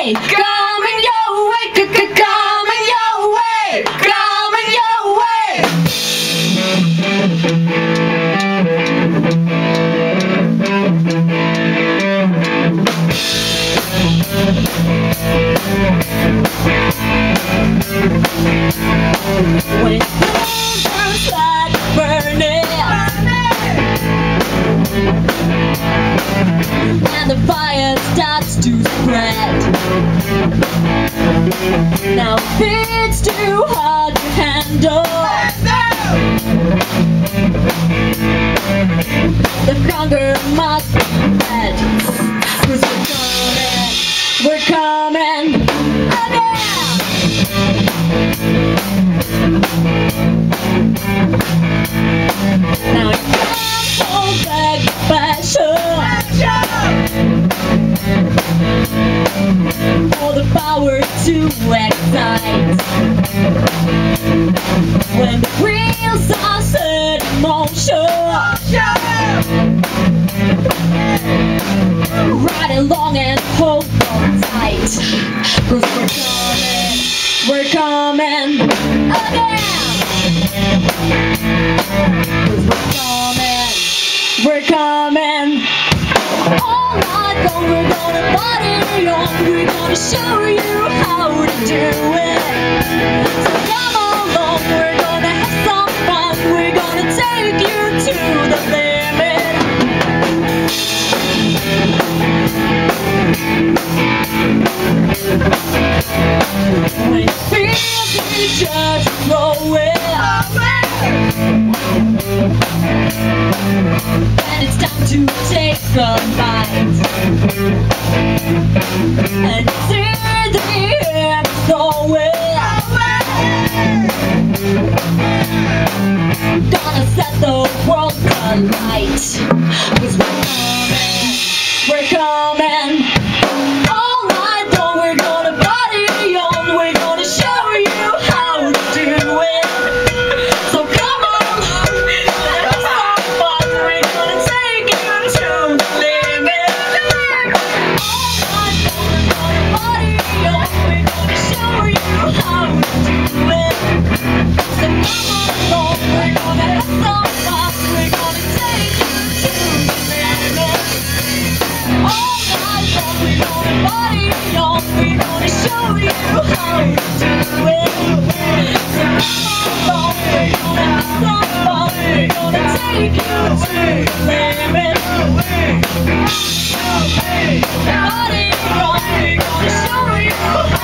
way, coming your way, coming your way, coming your way. When the world like burning, the fire starts to spread. Now night. Cause we're coming, we're coming again. Cause we're coming, we're coming. All night long we're gonna party on, we're gonna show you how to do it. let you go. And it's time to take. And see the end Gonna set the world. Nobody gonna show me